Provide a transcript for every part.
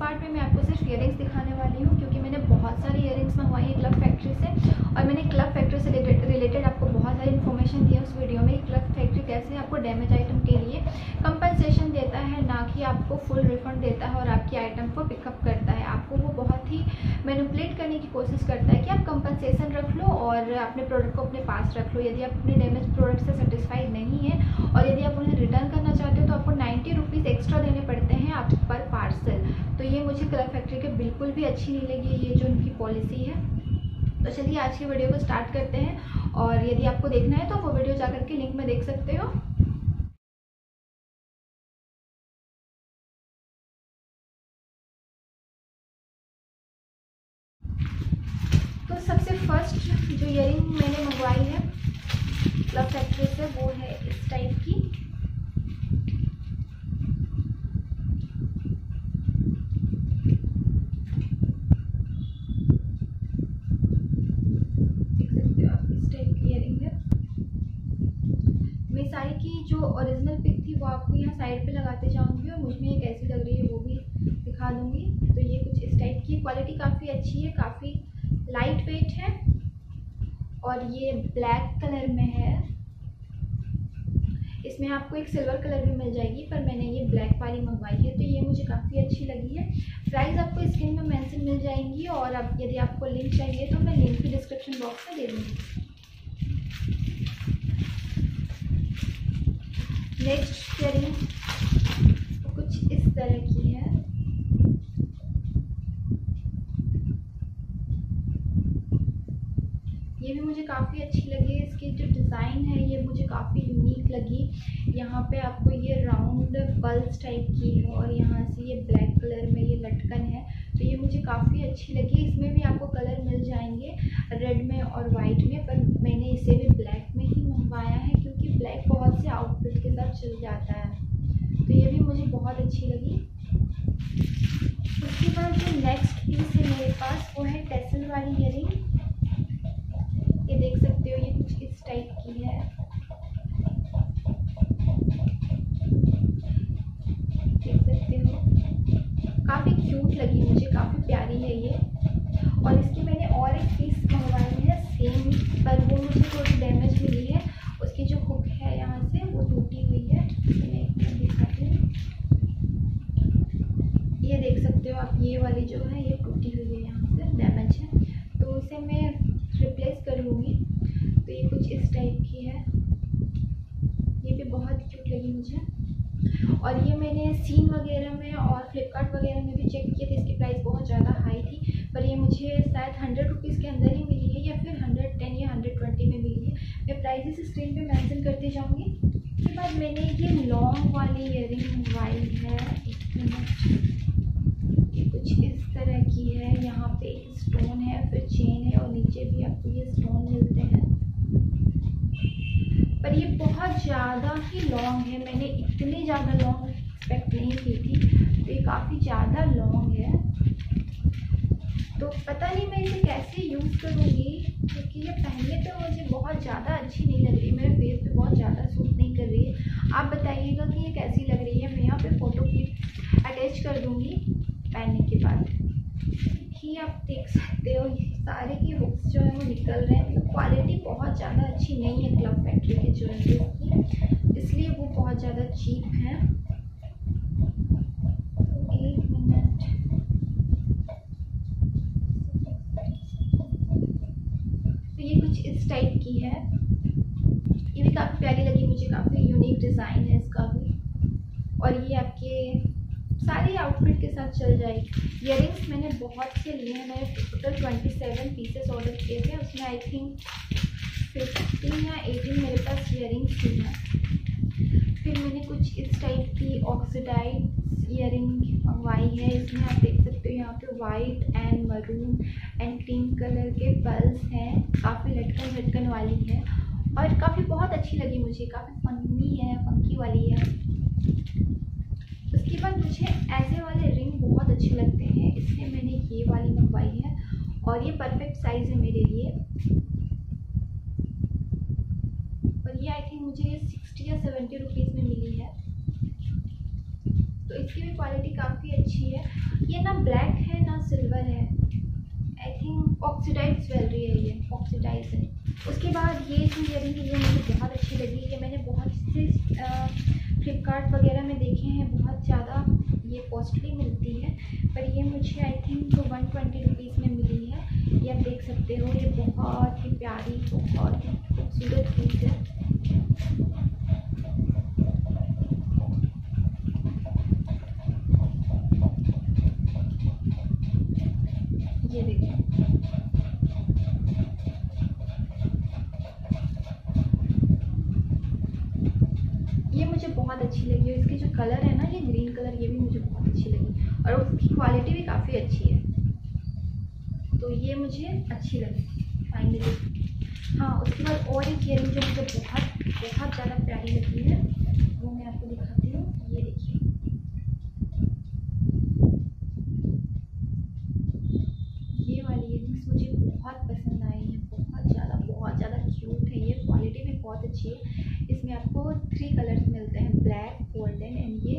Part में मैं आपको सिर्फ़ इयरिंग्स दिखाने वाली हूँ, क्योंकि मैंने बहुत सारी इयरिंग्स मंगवाई है क्लब फैक्ट्री से, और मैंने क्लब फैक्ट्री से रिलेटेड आपको बहुत सारी इन्फॉर्मेशन दी है उस वीडियो में क्लब फैक्ट्री कैसे आपको डैमेज आइटम के लिए कंपनसेशन देता है, ना कि आपको फुल रिफंड देता है और आपकी आइटम को पिकअप करता है। आपको वो बहुत ही मैनुपलेट करने की कोशिश करता है कि आप कंपनसेशन रख लो और अपने प्रोडक्ट को अपने पास रख लो। यदि आप अपने डैमेज प्रोडक्ट से सेटिस्फाइड नहीं है और यदि आप उन्हें रिटर्न करना चाहते हो तो आपको नाइन्टी रुपीज़ एक्स्ट्रा देने पड़ते हैं आप पर पार्सल तो ये मुझे क्लब फैक्ट्री के बिल्कुल भी अच्छी नहीं लगी, ये जो उनकी पॉलिसी है। तो चलिए आज की वीडियो को स्टार्ट करते हैं और यदि आपको देखना है तो वो वीडियो जाकर के लिंक में देख सकते हो। तो सबसे फ़र्स्ट जो इयरिंग मैंने मंगवाई है क्लब फैक्ट्री से, वो है इस टाइप की। की जो ओरिजिनल पिक थी, वो आपको यहाँ साइड पे लगाते जाऊँगी और मुझमें एक ऐसी लग रही है, वो भी दिखा दूँगी। तो ये कुछ इस टाइप की क्वालिटी काफ़ी अच्छी है, काफ़ी लाइट वेट है और ये ब्लैक कलर में है। इसमें आपको एक सिल्वर कलर भी मिल जाएगी, पर मैंने ये ब्लैक वाली मंगवाई है तो ये मुझे काफ़ी अच्छी लगी है। प्राइस आपको स्क्रीन में मेंशन मिल जाएँगी और अब यदि आपको लिंक चाहिए तो मैं लिंक भी डिस्क्रिप्शन बॉक्स में दे दूँगी। नेक्स्ट इयरिंग कुछ इस तरह की है। ये भी मुझे काफ़ी अच्छी लगी, इसकी जो डिज़ाइन है, ये मुझे काफ़ी यूनिक लगी। यहाँ पे आपको ये राउंड पल्स टाइप की है और यहाँ से ये ब्लैक कलर में ये लटकन है तो ये मुझे काफ़ी अच्छी लगी। इसमें भी आपको कलर मिल जाएँगे रेड में और वाइट में, पर मैंने इसे भी ब्लैक में ही मंगवाया है, क्योंकि ब्लैक बहुत से आउटफिट के साथ चल जाता है। तो ये भी मुझे बहुत अच्छी लगी। उसके बाद जो नेक्स्ट पीस है मेरे पास, वो है टेसल वाली इयरिंग ये देख सकते हो, ये कुछ इस टाइप की है। लगी मुझे और ये मैंने सीन वगैरह में और फ्लिपकार्ट वगैरह में भी चेक किए थे, इसकी प्राइस बहुत ज़्यादा हाई थी। पर ये मुझे शायद हंड्रेड रुपीज़ के अंदर ही मिली है या फिर हंड्रेड टेन या हंड्रेड ट्वेंटी में मिली है। मैं प्राइजेस स्क्रीन पे मेंशन करती जाऊँगी। उसके बाद मैंने ये लॉन्ग वाली इयरिंग मंगवाई है एक ये कुछ इस तरह की है। यहाँ पे स्टोन है, फिर चेन है और नीचे भी आपको ये स्टोन मिलते हैं। पर ये बहुत ज़्यादा ही लॉन्ग है। मैंने इतनी ज़्यादा लॉन्ग एक्सपेक्ट नहीं की थी। तो ये काफ़ी ज़्यादा लॉन्ग है। तो पता नहीं मैं इसे कैसे यूज़ करूँगी, क्योंकि ये पहनने तो मुझे बहुत ज़्यादा अच्छी नहीं लग रही। मेरे फेस पे बहुत ज़्यादा सूट नहीं कर रही है। आप बताइएगा कि ये कैसी लग रही है। मैं यहाँ पे फ़ोटो क्लिप अटैच कर दूँगी पहनने के बाद। ही आप देख सकते हो सारे की हुक्स जो है वो निकल रहे हैं। बहुत ज़्यादा अच्छी नहीं है क्लब फैक्ट्री के ज्वेलरी की इसलिए वो बहुत ज़्यादा चीप है। मिनट तो टाइप की है। ये भी काफ़ी प्यारी लगी, मुझे काफ़ी यूनिक डिज़ाइन है इसका भी। और ये आपके सारी आउटफिट के साथ चल जाएगी। इयरिंग्स मैंने बहुत से लिए हैं। मैंने total twenty seven pieces order किए थे। उसमें आई थिंक फिफ्टीन या एटीन मेरे पास इयरिंग्स थी हैं। फिर मैंने कुछ इस टाइप की ऑक्सीडाइज इयरिंग मंगवाई है। इसमें आप देख सकते हो यहाँ पे white and maroon and pink colour के पल्स हैं। काफ़ी लटकन लटकन वाली है। और काफ़ी बहुत अच्छी लगी मुझे। काफ़ी फनी है फंकी वाली है। उसके बाद मुझे ऐसे वाले रिंग बहुत अच्छे लगते हैं। इसलिए मैंने ये वाली मंगवाई है। और ये परफेक्ट साइज़ है मेरे लिए और ये आई थिंक मुझे ये सिक्सटी या सेवेंटी रुपीज़ में मिली है। तो इसकी भी क्वालिटी काफ़ी अच्छी है। ये ना ब्लैक है, ना सिल्वर है। आई थिंक ऑक्सीडाइज ज्वेलरी है ये ऑक्सीडाइज है। उसके बाद ये जो इयरिंग है ये मुझे बहुत अच्छी लगी ये मैंने बहुत से फ्लिपकार्ट वगैरह में देखे हैं, बहुत ज़्यादा ये कॉस्टली मिलती है। पर ये मुझे I think one twenty rupees में मिली है। ये आप देख सकते हो, ये बहुत ही प्यारी, बहुत ही खूबसूरत चीज़ है। ये मुझे बहुत अच्छी लगी और इसकी जो कलर है ना, ये ग्रीन कलर, ये भी मुझे बहुत अच्छी लगी। और उसकी क्वालिटी भी काफ़ी अच्छी है। तो ये मुझे अच्छी लगी। फाइनली हाँ उसके बाद और एक इयरिंग जो मुझे बहुत बहुत ज़्यादा प्यारी लगी है। वो मैं आपको दिखाती हूँ। ये देखिए। ये वाली इयरिंग्स मुझे बहुत पसंद आई है। बहुत ज़्यादा बहुत ज़्यादा क्यूट है। ये क्वालिटी भी बहुत अच्छी है। इसमें आपको थ्री कलर्स मिलते हैं ब्लैक गोल्डन एंड ये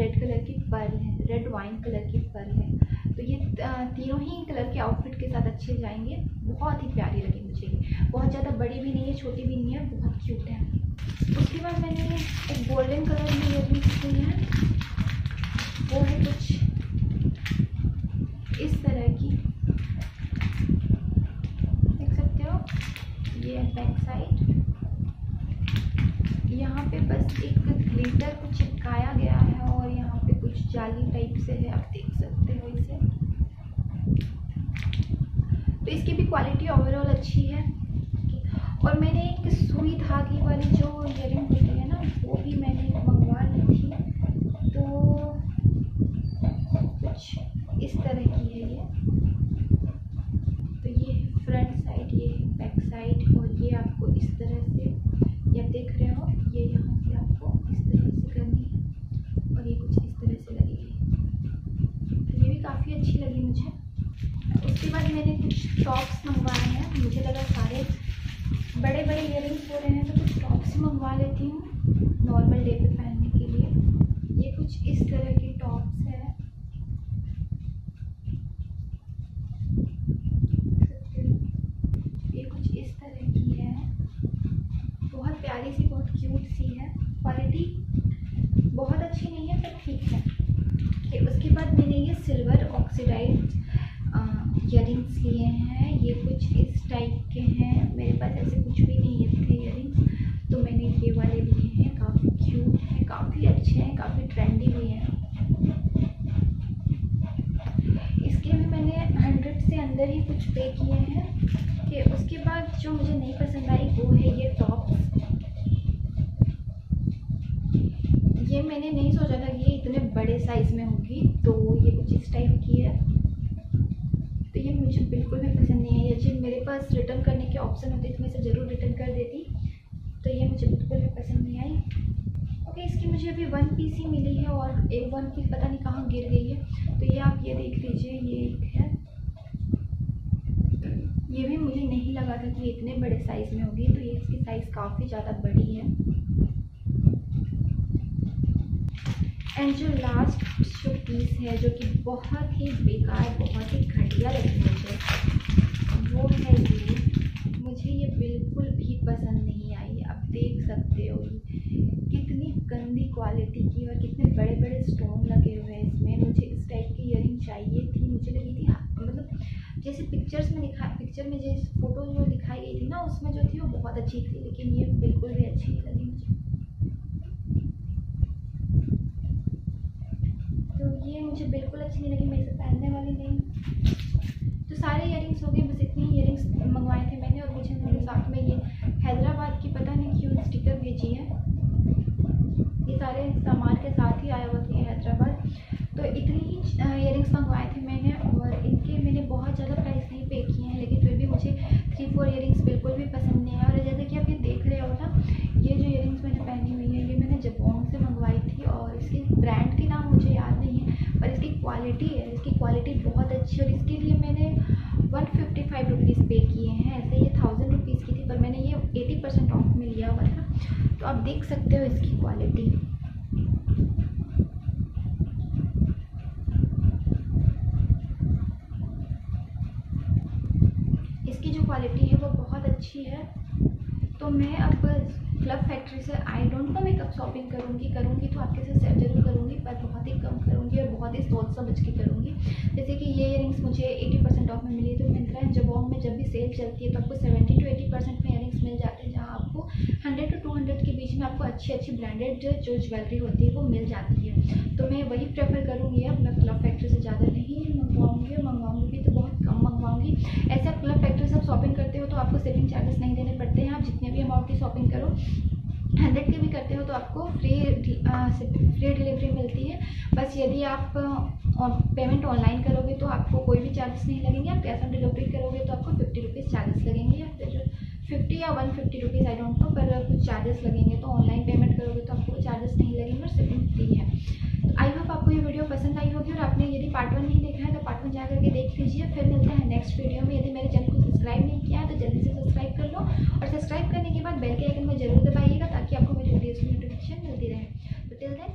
रेड कलर की पर्ल है, रेड वाइन कलर की पर्ल है। तो ये तीनों ही कलर के आउटफिट के साथ अच्छे जाएँगे। बहुत ही प्यारी लगी मुझे ये। बहुत ज़्यादा बड़ी भी नहीं है, छोटी भी नहीं है, बहुत क्यूट है। उसके बाद मैंने एक गोल्डन कलर में इयरिंग्स ली है। वो है कुछ इस तरह की। देख सकते हो? ये बैक साइड यहाँ पे बस एक ग्लिटर को चिपकाया गया और यहाँ पे कुछ जाली टाइप से है, आप देख सकते हो इसे। तो इसकी भी क्वालिटी ओवरऑल अच्छी है। और मैंने एक सुई धागे वाली जो इयरिंग होती है ना वो भी मैंने मंगवा ली थी तो कुछ इस तरह की है ये तो ये फ्रंट साइड ये बैक साइड और ये आपको इस तरह से ये आप देख रहे हो ये यहाँ से आपको इस तरह से करनी है और ये कुछ इस तरह से लगेगी तो ये भी काफ़ी अच्छी लगी मुझे। उसके बाद मैंने कुछ टॉप्स मंगवाए हैं। मुझे लगा सारे बड़े बड़े इयरिंग्स हो रहे हैं तो कुछ टॉप्स मंगवा लेती हूँ नॉर्मल डे पे पहनने के लिए। ये कुछ इस तरह के टॉप्स है। ये कुछ इस तरह की है। बहुत प्यारी सी, बहुत क्यूट सी है। क्वालिटी बहुत अच्छी नहीं है, पर ठीक है। उसके बाद मैंने ये सिल्वर ऑक्सीडाइज इयरिंग्स लिए हैं, ये कुछ इस टाइप के हैं। मेरे पास ऐसे कुछ भी नहीं है थे इयरिंग्स तो मैंने ये वाले लिए हैं, काफ़ी क्यूट हैं, काफ़ी अच्छे हैं, काफ़ी ट्रेंडी भी हैं। इसके भी मैंने हंड्रेड से अंदर ही कुछ पे किए हैं। कि उसके बाद जो मुझे नहीं पसंद आई, वो है ये टॉप्स ये मैंने नहीं सोचा था कि ये इतने बड़े साइज़ में होगी तो कुछ टाइप की है। तो ये मुझे बिल्कुल भी पसंद नहीं आई जब मेरे पास रिटर्न करने के ऑप्शन होते तो मैं इसे ज़रूर रिटर्न कर देती। तो ये मुझे बिल्कुल भी पसंद नहीं आई। ओके इसकी मुझे अभी वन पीस ही मिली है और एक वन पीस पता नहीं कहाँ गिर गई है। तो ये आप ये देख लीजिए, ये एक है। ये भी मुझे नहीं लगा था कि इतने बड़े साइज़ में होगी तो ये इसकी साइज़ काफ़ी ज़्यादा बड़ी है। एंड जो लास्ट जो पीस है जो कि बहुत ही बेकार बहुत ही घटिया लगी मुझे वो है ये। मुझे ये बिल्कुल भी पसंद नहीं आई। आप देख सकते हो कितनी गंदी क्वालिटी की और कितने बड़े बड़े स्टोन लगे हुए हैं इसमें। मुझे इस टाइप की इयरिंग चाहिए थी मुझे लगी थी हाँ, मतलब जैसे पिक्चर्स में दिखा पिक्चर में जैसे फ़ोटो जो दिखाई गई थी ना उसमें जो थी वो बहुत अच्छी थी लेकिन ये बिल्कुल भी अच्छी नहीं लगी मुझे तो ये मुझे बिल्कुल अच्छी नहीं लगी मैं इसे पहनने वाली नहीं। तो सारे इयरिंग्स हो गए, बस इतनी इयरिंग्स मंगवाए थे मैंने और मुझे मेरे साथ में ये हैदराबाद की पता नहीं क्यों स्टिकर भेजी है। ये सारे सामान के साथ ही आया हुआ था हैदराबाद। तो इतनी ही इयरिंग्स मंगवाए थे मैंने और इनके मैंने बहुत ज़्यादा प्राइस नहीं पे किए हैं, लेकिन फिर भी मुझे थ्री फोर इयरिंग्स बिल्कुल भी पसंद नहीं आया और जैसे कि आप ये देख रहे हो ना ये जो इयरिंग्स मैंने पहनी हुई है ये मैंने जबोंग से मंगवाई थी और इसकी ब्रांड के नाम मुझे याद नहीं है पर इसकी क्वालिटी है, इसकी क्वालिटी बहुत अच्छी और इसके लिए मैंने वन फिफ्टी फाइव रुपीज़ पे किए हैं। ऐसे ये थाउज़ेंड रुपीज़ की थी, पर मैंने ये एटी परसेंट ऑफ़ में लिया हुआ था। तो आप देख सकते हो इसकी क्वालिटी अच्छी है तो मैं अब क्लब फैक्ट्री से आई शॉपिंग करूँगी करूँगी तो आपके साथ शेयर ज़रूर करूँगी, पर बहुत ही कम करूँगी और बहुत ही सोच समझ के करूँगी। जैसे कि ये इयरिंग्स मुझे एटी परसेंट ऑफ़ में मिली तो मिंत्रा एंड जबोंग में जब भी सेल चलती है तो आपको सेवेंटी टू एटी परसेंट में इयरिंग्स मिल जाते हैं, जहाँ आपको हंड्रेड टू टू हंड्रेड के बीच में आपको अच्छी अच्छी ब्रांडेड जो ज्वेलरी होती है वो मिल जाती है। तो मैं वही प्रेफर करूँगी अब। मैं क्लब फैक्ट्री से ज़्यादा नहीं मंगवाऊँगी और मंगवाऊँगी भी तो बहुत कम मंगवाऊँगी। ऐसे आप क्लब फैक्ट्री से आप शॉपिंग करते हो तो आपको सेविंग चार्जेस नहीं देने पड़ते हैं। आप जितने भी अमाउंट की शॉपिंग करो हंड्रेड के भी करते हो तो आपको फ्री फ्री डिलीवरी मिलती है। बस यदि आप पेमेंट ऑनलाइन करोगे तो आपको कोई भी चार्जेस नहीं लगेंगे। आप कैश ऑन डिलीवरी करोगे तो आपको फिफ्टी रुपीज़ चार्जेस लगेंगे। फिफ्टी या one fifty rupees I don't know पर कुछ चार्जेस लगेंगे तो ऑनलाइन पेमेंट करोगे तो आपको चार्जेस नहीं लगेंगे और शिपिंग फ्री है। आई होप आपको ये वीडियो पसंद आई होगी और आपने यदि पार्ट वन नहीं देखा है तो पार्ट वन जा करके देख लीजिए। फिर मिलते हैं नेक्स्ट वीडियो में। यदि मेरे चैनल को सब्सक्राइब नहीं किया है तो जल्दी से सब्सक्राइब कर लो और सब्सक्राइब करने के बाद बेल के आइकन में ज़रूर दबाइएगा ताकि आपको मेरी वीडियोज़ की नोटिफिकेशन मिलती रहे। तो टिल देन